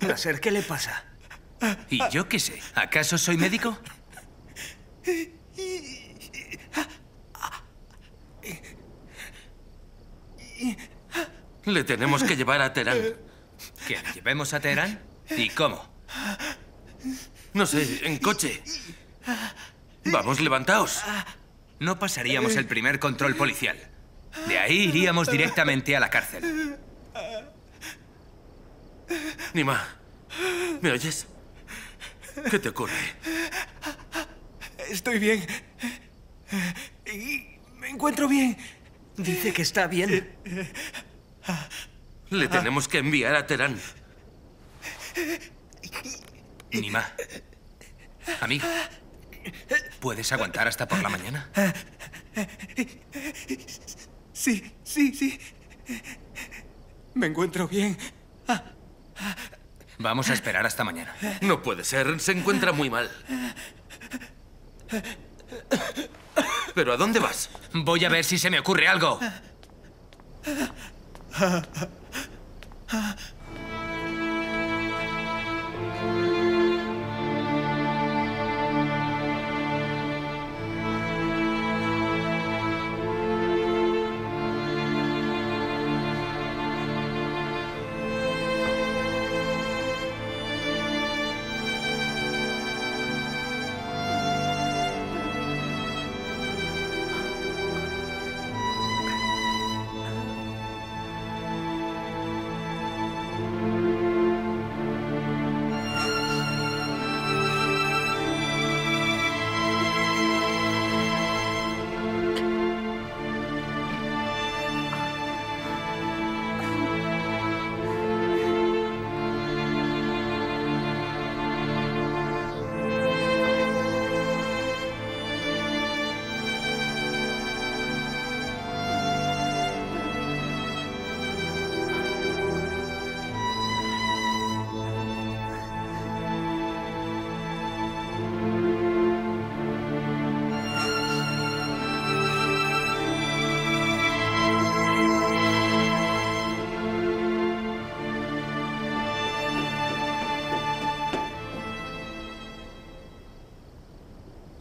Nasser, ¿qué le pasa? ¿Y yo qué sé? ¿Acaso soy médico? Le tenemos que llevar a Teherán. ¿Que le llevemos a Teherán? ¿Y cómo? No sé, en coche. Vamos, levantaos. No pasaríamos el primer control policial. De ahí iríamos directamente a la cárcel. Nima, ¿me oyes? ¿Qué te ocurre? Estoy bien. Y me encuentro bien. Dice que está bien. Le tenemos que enviar a Teherán. Nima. Amigo. ¿Puedes aguantar hasta por la mañana? Sí, sí, sí. Me encuentro bien. Vamos a esperar hasta mañana. No puede ser, se encuentra muy mal. ¿Pero a dónde vas? Voy a ver si se me ocurre algo.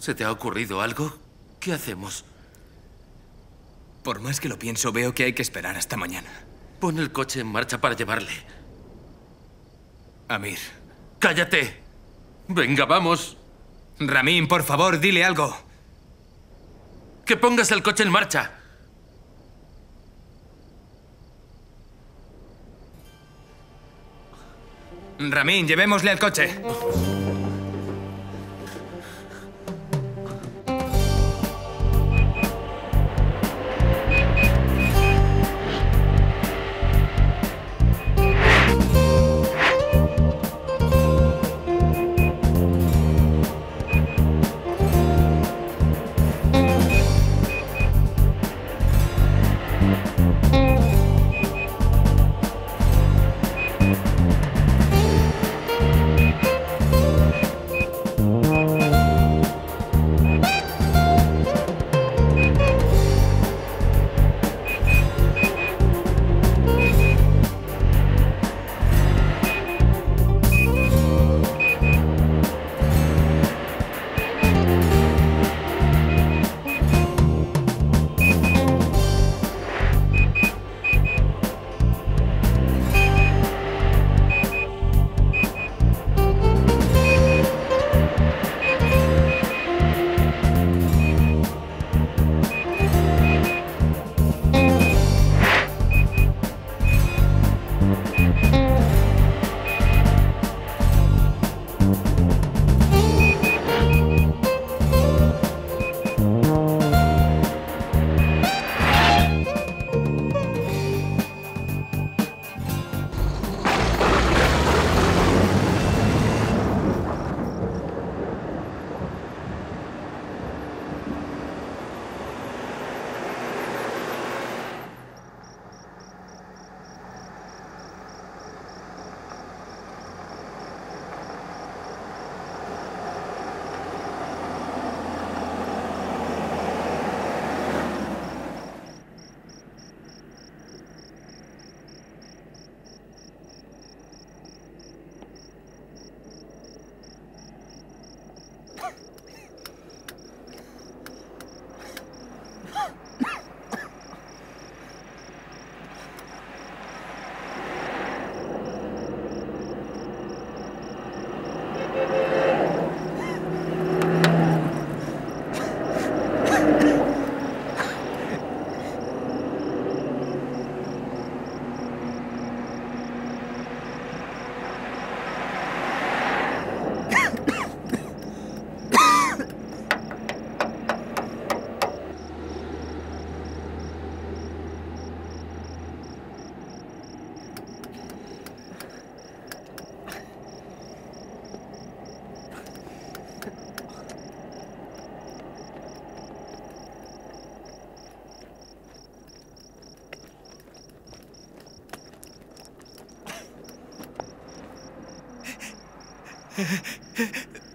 ¿Se te ha ocurrido algo? ¿Qué hacemos? Por más que lo pienso, veo que hay que esperar hasta mañana. Pon el coche en marcha para llevarle. Amir. ¡Cállate! Venga, vamos. Ramín, por favor, dile algo. Que pongas el coche en marcha. Ramín, llevémosle al coche.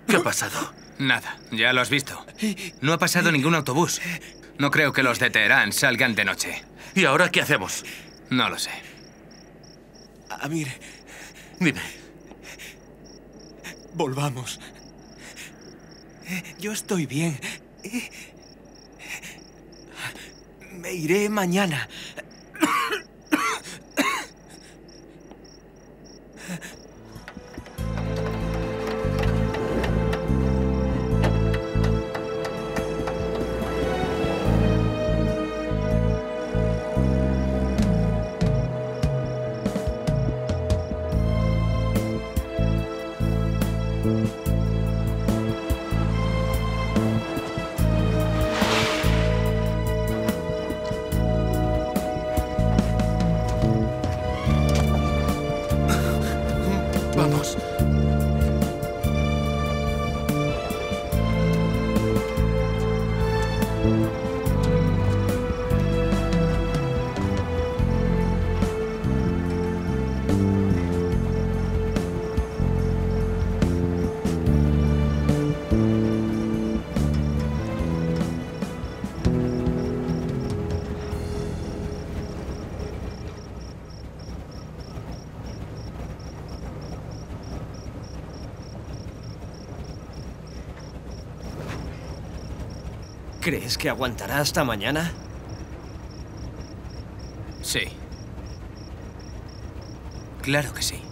¿Qué ha pasado? Nada, ya lo has visto. No ha pasado ningún autobús. No creo que los de Teherán salgan de noche. ¿Y ahora qué hacemos? No lo sé. Amir, Dime. volvamos. Yo estoy bien. Me iré mañana. ¿Crees que aguantará hasta mañana? Sí. Claro que sí.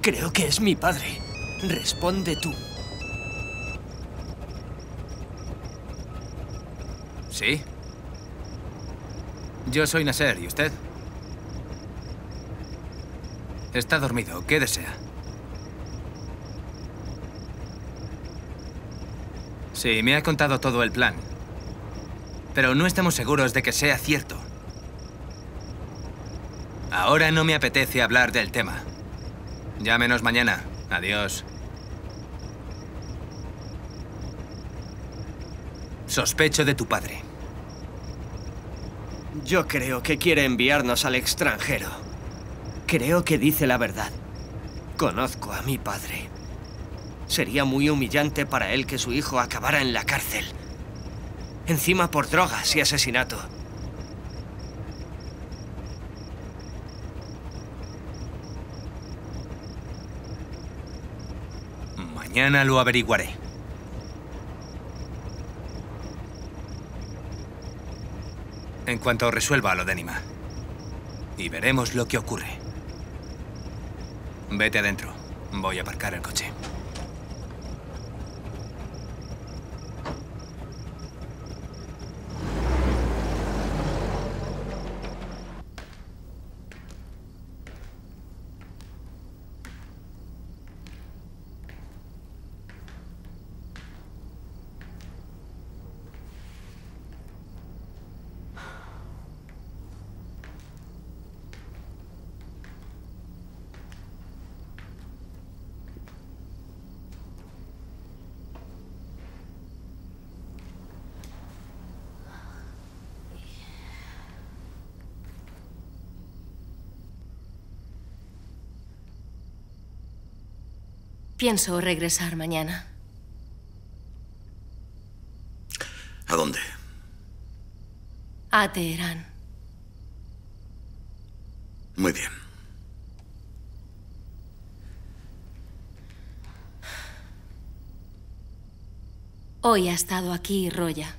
Creo que es mi padre. Responde tú. ¿Sí? Yo soy Nasser, ¿y usted? Está dormido. ¿Qué desea? Sí, me ha contado todo el plan. Pero no estamos seguros de que sea cierto. Ahora no me apetece hablar del tema. Llámenos mañana. Adiós. Sospecho de tu padre. Yo creo que quiere enviarnos al extranjero. Creo que dice la verdad. Conozco a mi padre. Sería muy humillante para él que su hijo acabara en la cárcel. Encima por drogas y asesinato. Mañana lo averiguaré. En cuanto resuelva lo de Nima. Y veremos lo que ocurre. Vete adentro. Voy a aparcar el coche. Pienso regresar mañana. ¿A dónde? A Teherán. Muy bien. Hoy ha estado aquí Roya.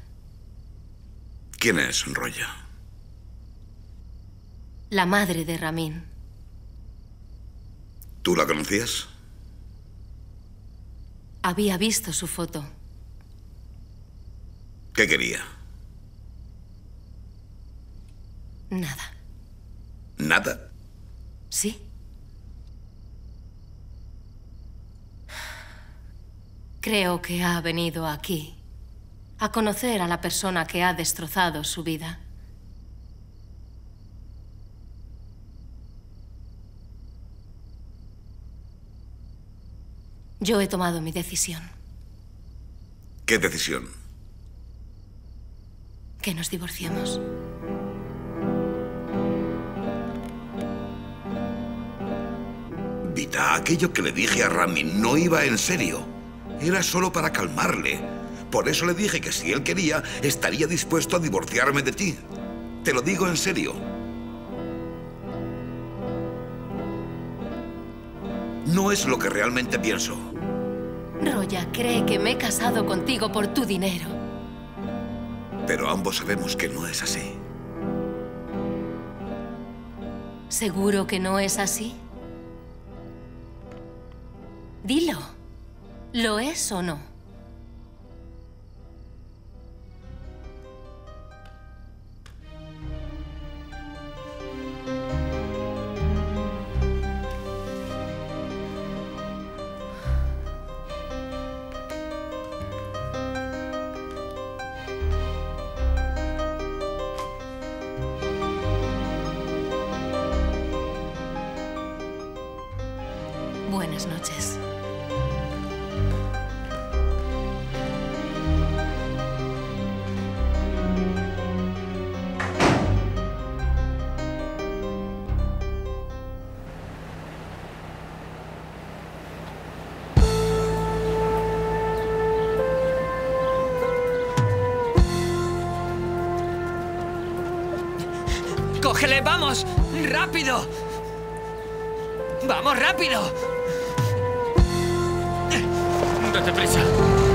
¿Quién es Roya? La madre de Ramin. ¿Tú la conocías? Había visto su foto. ¿Qué quería? Nada. ¿Nada? ¿Sí? Creo que ha venido aquí a conocer a la persona que ha destrozado su vida. Yo he tomado mi decisión. ¿Qué decisión? Que nos divorciamos. Vita, aquello que le dije a Rami no iba en serio. Era solo para calmarle. Por eso le dije que si él quería, estaría dispuesto a divorciarme de ti. Te lo digo en serio. No es lo que realmente pienso. Roya cree que me he casado contigo por tu dinero. Pero ambos sabemos que no es así. ¿Seguro que no es así? Dilo. ¿Lo es o no? Buenas noches. ¡Cógele, vamos! ¡Rápido! ¡Vamos, rápido! эта брича.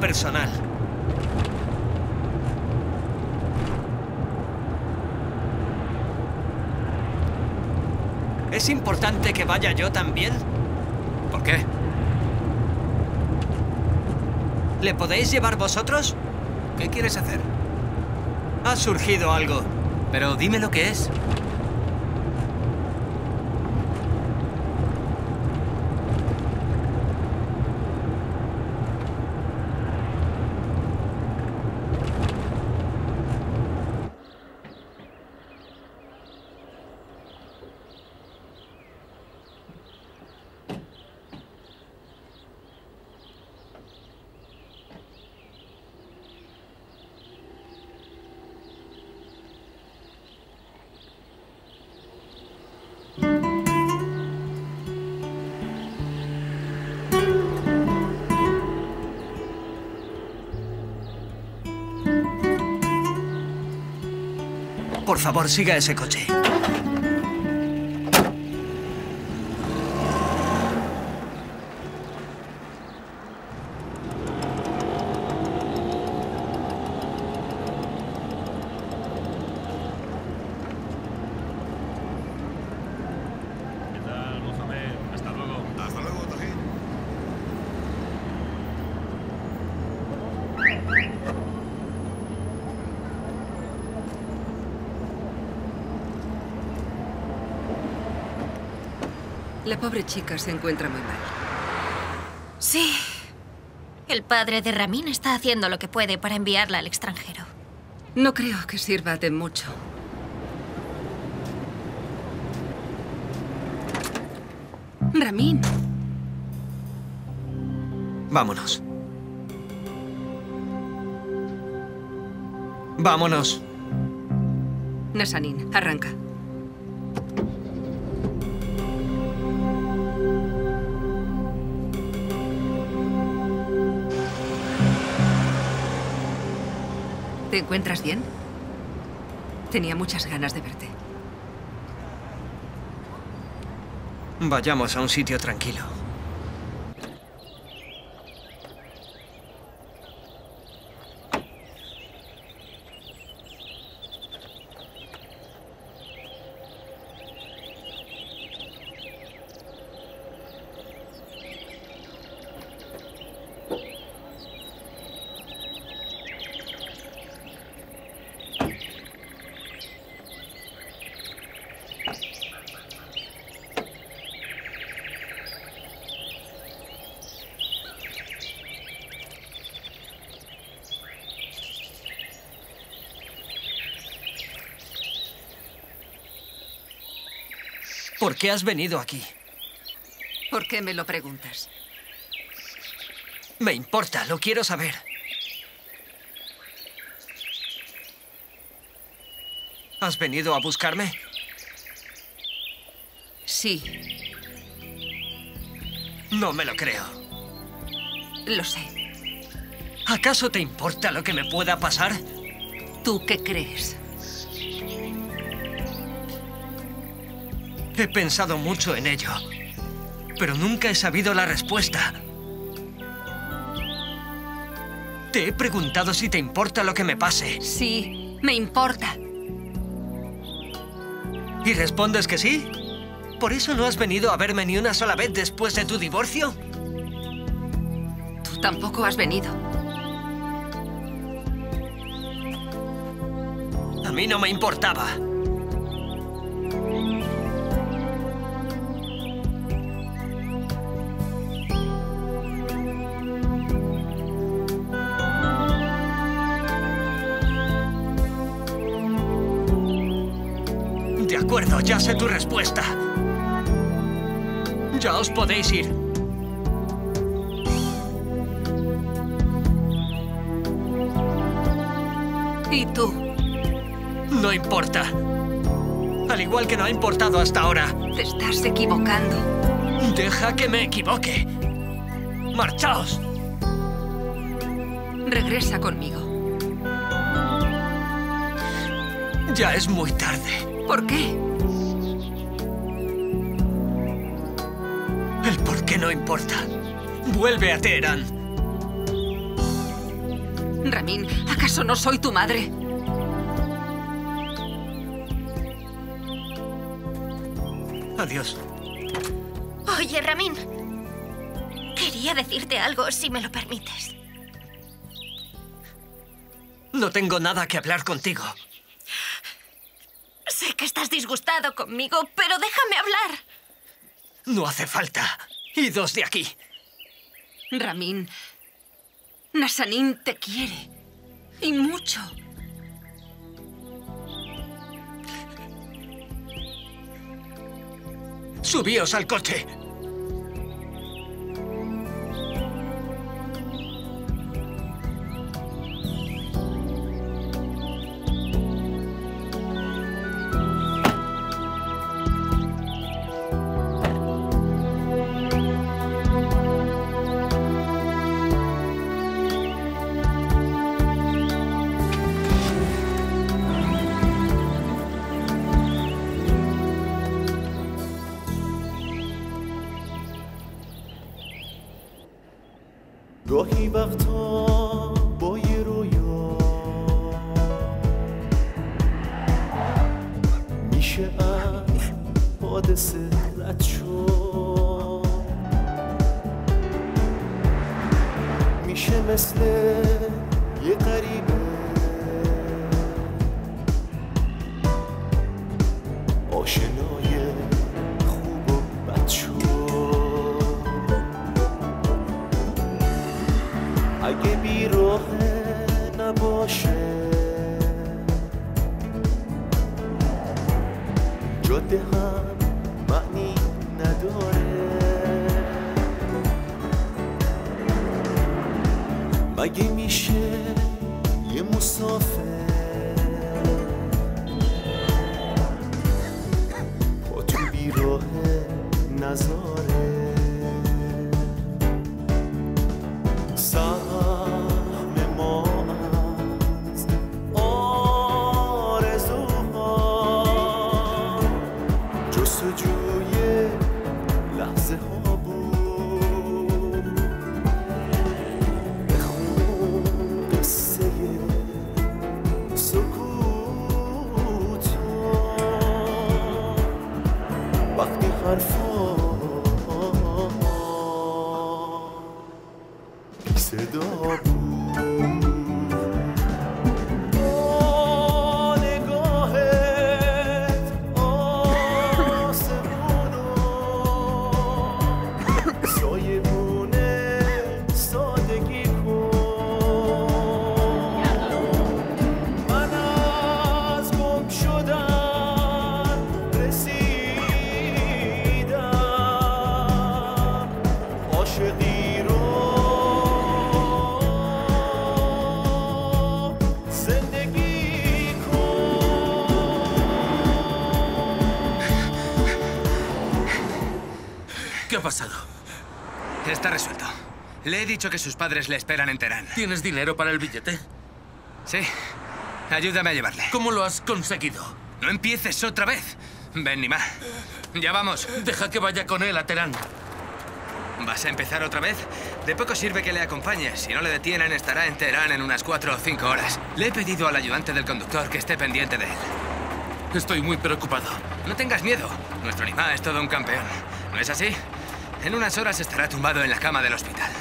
Personal. ¿Es importante que vaya yo también? ¿Por qué? ¿Le podéis llevar vosotros? ¿Qué quieres hacer? Ha surgido algo. Pero dime lo que es. Favor, siga ese coche. ¿Qué tal, Mohamed? Hasta luego. Hasta luego, Tajín. La pobre chica se encuentra muy mal. Sí. El padre de Ramin está haciendo lo que puede para enviarla al extranjero. No creo que sirva de mucho. Ramin. Vámonos. Vámonos. Nasanin, arranca. ¿Te encuentras bien? Tenía muchas ganas de verte. Vayamos a un sitio tranquilo. ¿Por qué has venido aquí? ¿Por qué me lo preguntas? Me importa, lo quiero saber. ¿Has venido a buscarme? Sí, No me lo creo. lo sé. ¿Acaso te importa lo que me pueda pasar? ¿Tú qué crees? He pensado mucho en ello, pero nunca he sabido la respuesta. Te he preguntado si te importa lo que me pase Sí, me importa. y respondes que sí. ¿Por eso no has venido a verme ni una sola vez después de tu divorcio? Tú tampoco has venido. A mí no me importaba. Acuerdo, ya sé tu respuesta. Ya os podéis ir. ¿Y tú? No importa. Al igual que no ha importado hasta ahora. Te estás equivocando. Deja que me equivoque. Marchaos. Regresa conmigo. Ya es muy tarde. ¿Por qué? Importa. Vuelve a Teherán. Ramin, ¿acaso no soy tu madre? Adiós. Oye, Ramin. Quería decirte algo, si me lo permites. No tengo nada que hablar contigo. Sé que estás disgustado conmigo, pero déjame hablar. No hace falta. Idos de aquí. Ramin, Nasanin te quiere. Y mucho. Subíos al coche. بوده هم معنی نداره. مگه میشه یه مسافر؟ با تو بیراه نظاره. سهم ¿Qué ha pasado? Está resuelto. Le he dicho que sus padres le esperan en Teherán. ¿Tienes dinero para el billete? Sí. Ayúdame a llevarle. ¿Cómo lo has conseguido? No empieces otra vez. Ven, Nima. Ya vamos. Deja que vaya con él a Teherán. ¿Vas a empezar otra vez? De poco sirve que le acompañes. Si no le detienen, estará en Teherán en unas cuatro o cinco horas. Le he pedido al ayudante del conductor que esté pendiente de él. Estoy muy preocupado. No tengas miedo. Nuestro Nima es todo un campeón. ¿No es así? En unas horas estará tumbado en la cama del hospital.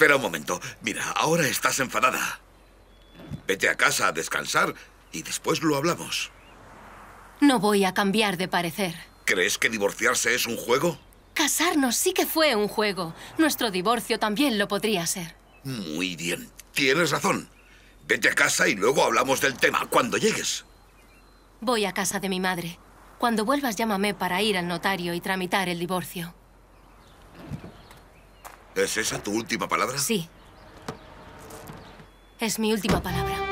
Espera un momento. Mira, ahora estás enfadada. Vete a casa a descansar y después lo hablamos. No voy a cambiar de parecer. ¿Crees que divorciarse es un juego? Casarnos sí que fue un juego. Nuestro divorcio también lo podría ser. Muy bien. Tienes razón. Vete a casa y luego hablamos del tema cuando llegues. Voy a casa de mi madre. Cuando vuelvas llámame para ir al notario y tramitar el divorcio. ¿Es esa tu última palabra? Sí. Es mi última palabra.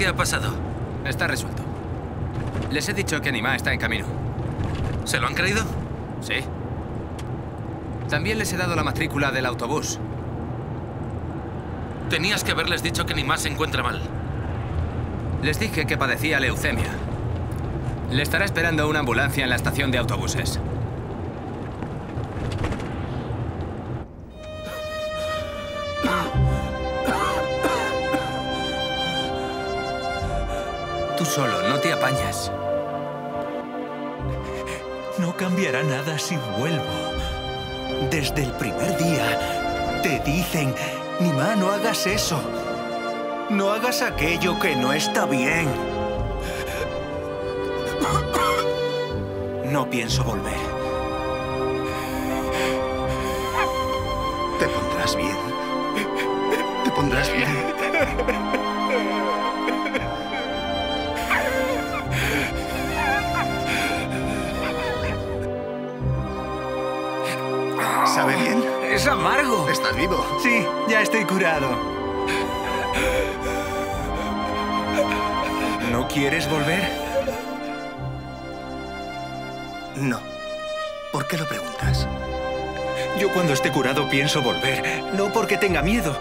¿Qué ha pasado? Está resuelto. Les he dicho que Nima está en camino. ¿Se lo han creído? Sí. También les he dado la matrícula del autobús. Tenías que haberles dicho que Nima se encuentra mal. Les dije que padecía leucemia. Le estará esperando una ambulancia en la estación de autobuses. Tú solo, no te apañas. No cambiará nada si vuelvo. Desde el primer día te dicen, Nima, no hagas eso. No hagas aquello que no está bien. No pienso volver. Te pondrás bien. Te pondrás bien. Es amargo. ¿Estás vivo? Sí, ya estoy curado. ¿No quieres volver? No. ¿Por qué lo preguntas? Yo cuando esté curado pienso volver. No porque tenga miedo.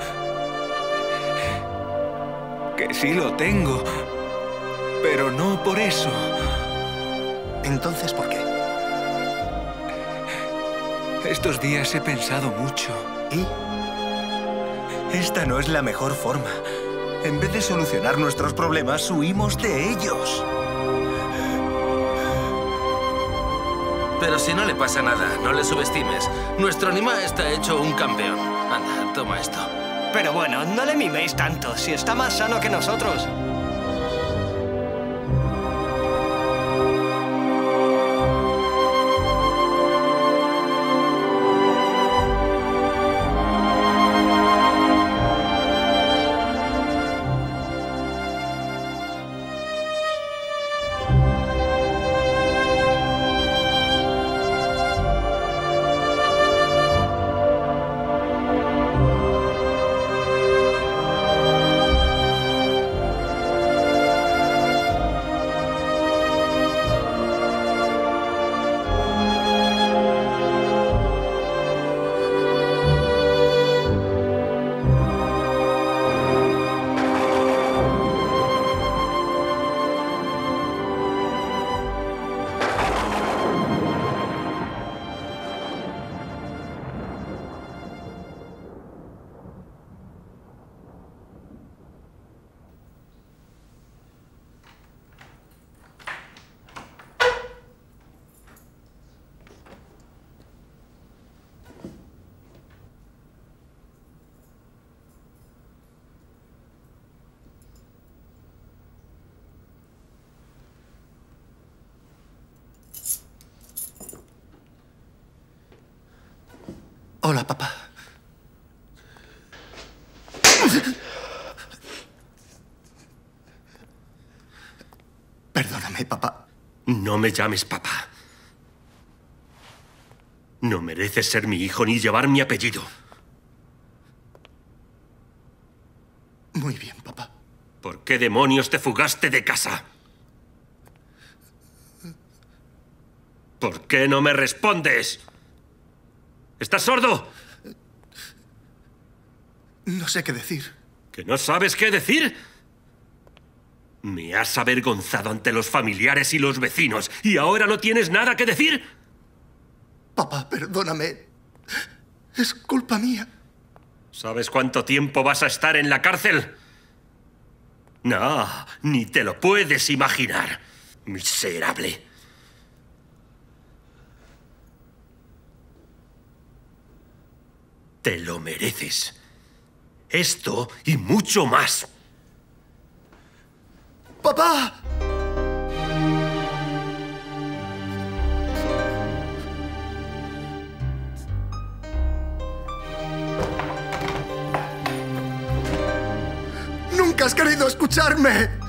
Que sí lo tengo. Pero no por eso. Entonces, ¿por qué? Estos días he pensado mucho. ¿Y? Esta no es la mejor forma. En vez de solucionar nuestros problemas, huimos de ellos. Pero si no le pasa nada, no le subestimes. Nuestro Nima está hecho un campeón. Anda, toma esto. Pero bueno, no le miméis tanto, si está más sano que nosotros. Hola, papá. Perdóname, papá. No me llames papá. No mereces ser mi hijo ni llevar mi apellido. Muy bien, papá. ¿Por qué demonios te fugaste de casa? ¿Por qué no me respondes? ¿Estás sordo? No sé qué decir. ¿Que no sabes qué decir? Me has avergonzado ante los familiares y los vecinos y ahora no tienes nada que decir. Papá, perdóname. Es culpa mía. ¿Sabes cuánto tiempo vas a estar en la cárcel? No, ni te lo puedes imaginar. Miserable. Te lo mereces. Esto y mucho más. ¡Papá! ¡Nunca has querido escucharme!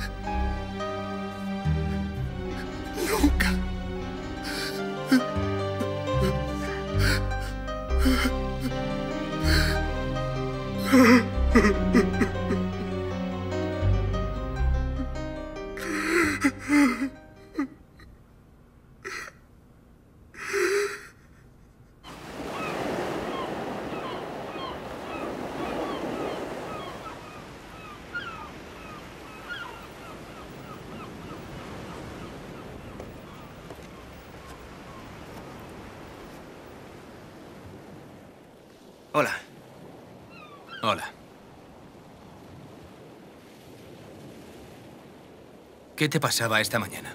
¿Qué te pasaba esta mañana?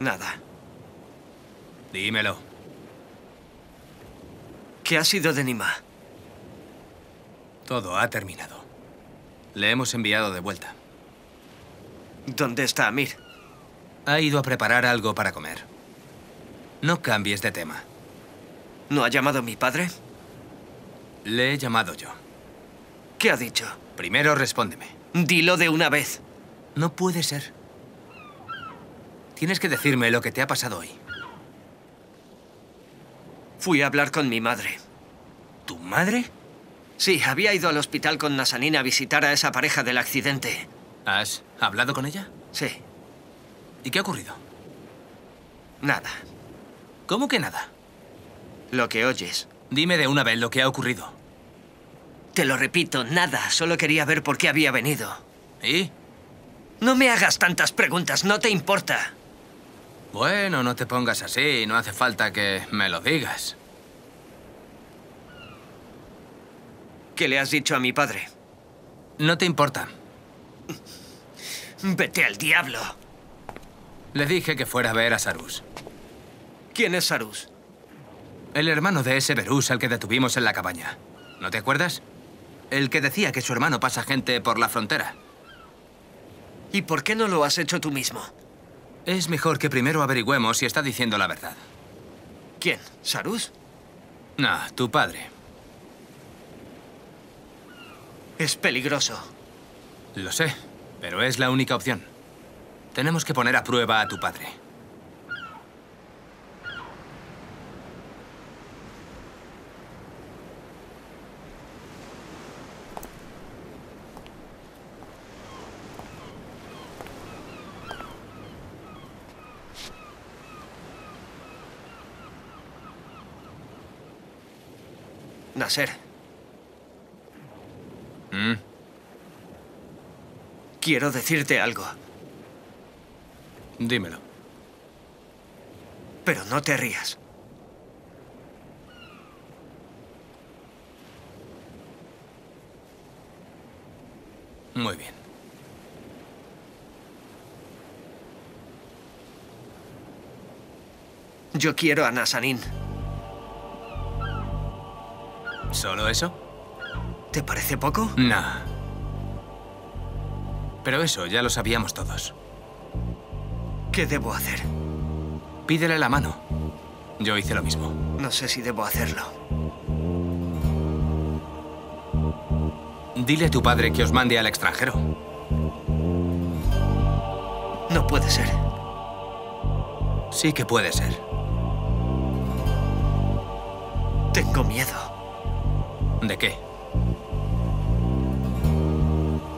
Nada. Dímelo. ¿Qué ha sido de Nima? Todo ha terminado. Le hemos enviado de vuelta. ¿Dónde está Amir? Ha ido a preparar algo para comer. No cambies de tema. ¿No ha llamado mi padre? Le he llamado yo. ¿Qué ha dicho? Primero respóndeme. Dilo de una vez. No puede ser. Tienes que decirme lo que te ha pasado hoy. Fui a hablar con mi madre. ¿Tu madre? Sí, había ido al hospital con Nasanina a visitar a esa pareja del accidente. ¿Has hablado con ella? Sí. ¿Y qué ha ocurrido? Nada. ¿Cómo que nada? Lo que oyes. Dime de una vez lo que ha ocurrido. Te lo repito, nada. Solo quería ver por qué había venido. ¿Y? No me hagas tantas preguntas, no te importa. Bueno, no te pongas así. No hace falta que me lo digas. ¿Qué le has dicho a mi padre? No te importa. Vete al diablo. Le dije que fuera a ver a Sarus. ¿Quién es Sarus? El hermano de ese Berus al que detuvimos en la cabaña. ¿No te acuerdas? El que decía que su hermano pasa gente por la frontera. ¿Y por qué no lo has hecho tú mismo? Es mejor que primero averigüemos si está diciendo la verdad. ¿Quién? ¿Sarus? No, tu padre. Es peligroso. Lo sé, pero es la única opción. Tenemos que poner a prueba a tu padre. ¿Mm? quiero decirte algo, Dímelo. pero no te rías. Muy bien. Yo quiero a Nasanin. ¿Solo eso? ¿Te parece poco? No. Pero eso ya lo sabíamos todos. ¿Qué debo hacer? Pídele la mano. Yo hice lo mismo. No sé si debo hacerlo. Dile a tu padre que os mande al extranjero. No puede ser. Sí que puede ser. Tengo miedo. ¿De qué?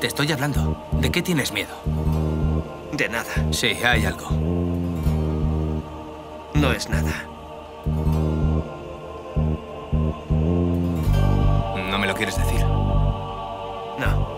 Te estoy hablando. ¿De qué tienes miedo? De nada. Sí, hay algo. No es nada. ¿No me lo quieres decir? No.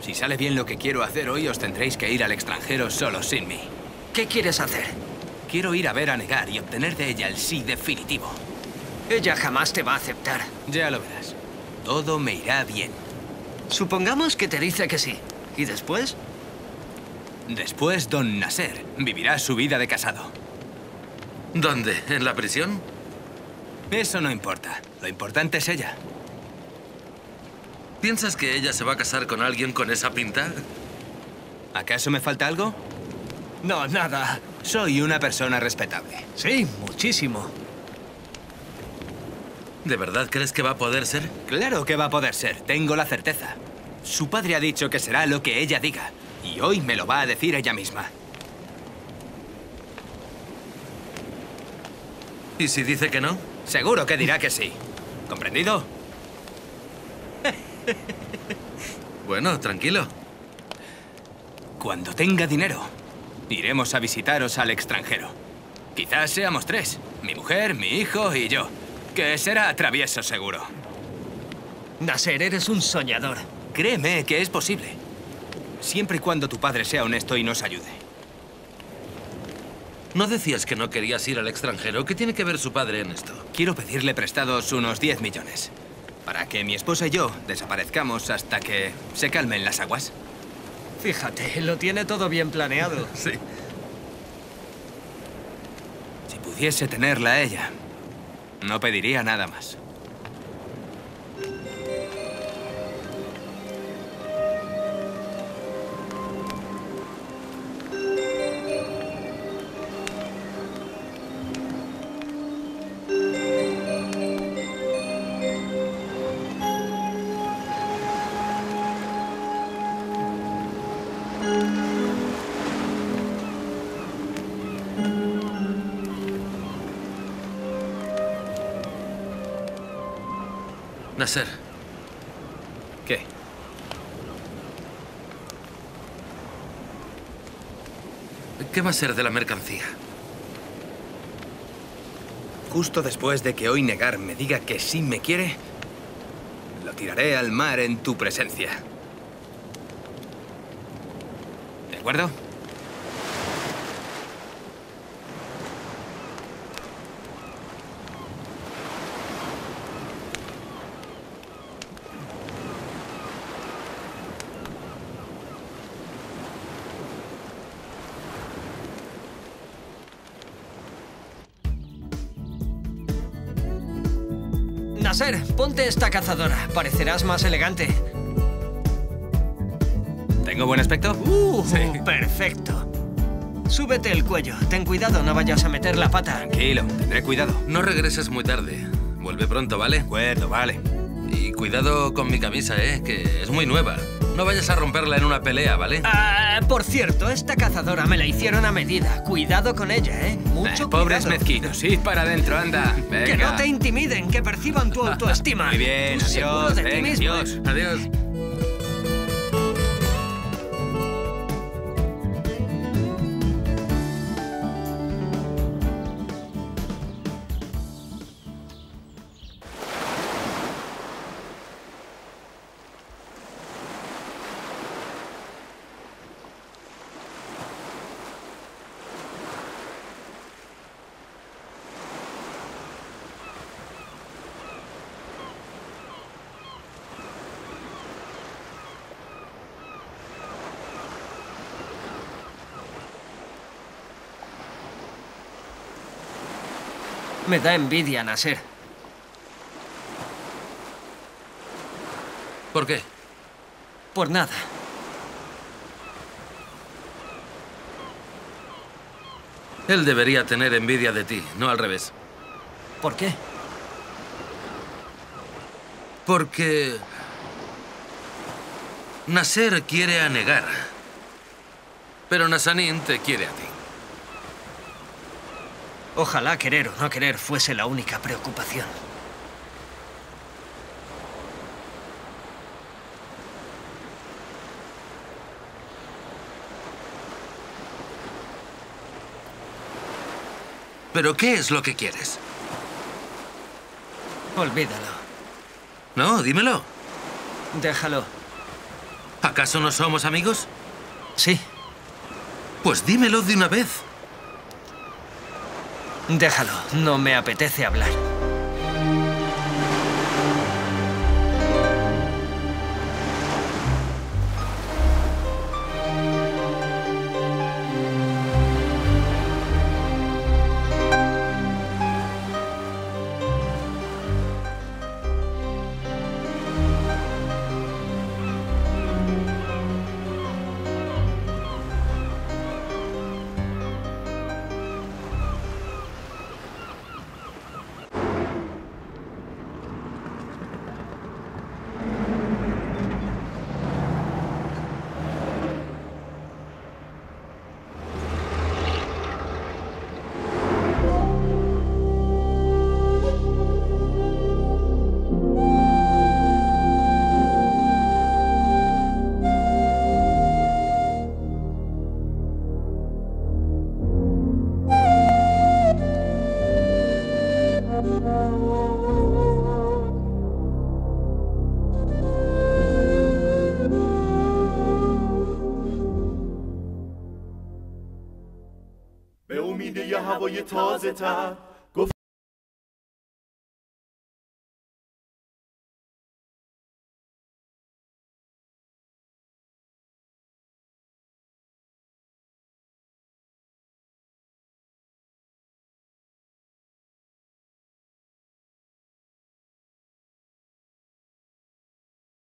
Si sale bien lo que quiero hacer hoy, os tendréis que ir al extranjero solo sin mí. ¿Qué quieres hacer? Quiero ir a ver a Negar y obtener de ella el sí definitivo. Ella jamás te va a aceptar. Ya lo verás. todo me irá bien. Supongamos que te dice que sí. ¿Y después? Después, don Nasser vivirá su vida de casado. ¿Dónde? ¿En la prisión? Eso no importa. Lo importante es ella. ¿Piensas que ella se va a casar con alguien con esa pinta? ¿Acaso me falta algo? No, nada. Soy una persona respetable. Sí, muchísimo. ¿De verdad crees que va a poder ser? Claro que va a poder ser, tengo la certeza. Su padre ha dicho que será lo que ella diga. Y hoy me lo va a decir ella misma. ¿Y si dice que no? Seguro que dirá que sí. ¿Comprendido? Bueno, tranquilo. Cuando tenga dinero, iremos a visitaros al extranjero. Quizás seamos tres. Mi mujer, mi hijo y yo. Que será travieso seguro. Nasser, eres un soñador. Créeme que es posible. Siempre y cuando tu padre sea honesto y nos ayude. ¿No decías que no querías ir al extranjero? ¿Qué tiene que ver su padre en esto? Quiero pedirle prestados unos 10 millones. Para que mi esposa y yo desaparezcamos hasta que se calmen las aguas. Fíjate, lo tiene todo bien planeado. Sí. Si pudiese tenerla a ella, no pediría nada más. Nasser, ¿Qué? ¿qué va a ser de la mercancía? Justo después de que hoy Negar me diga que sí me quiere, lo tiraré al mar en tu presencia. ¿De acuerdo? Nasser, ponte esta cazadora. Parecerás más elegante. ¿Tengo buen aspecto? Uh, perfecto. Súbete el cuello. Ten cuidado, no vayas a meter la pata. Tranquilo, tendré cuidado. No regreses muy tarde. Vuelve pronto, ¿vale? Acuerdo, vale. Y cuidado con mi camisa, ¿eh? Que es muy nueva. No vayas a romperla en una pelea, ¿vale? Ah, por cierto, esta cazadora me la hicieron a medida. Cuidado con ella, ¿eh? Mucho Eh, pobres cuidado. mezquinos, id para adentro, anda. Venga. Que no te intimiden, que perciban tu autoestima. Muy bien, adiós, venga, adiós. Adiós. Me da envidia, Nasser. ¿Por qué? Por nada. Él debería tener envidia de ti, no al revés. ¿Por qué? Porque... Nasser quiere a Negar. Pero Nazanin te quiere a ti. Ojalá querer o no querer fuese la única preocupación. ¿Pero qué es lo que quieres? Olvídalo. No, dímelo. Déjalo. ¿Acaso no somos amigos? Sí. Pues dímelo de una vez. Déjalo. No me apetece hablar. هوای تازه تر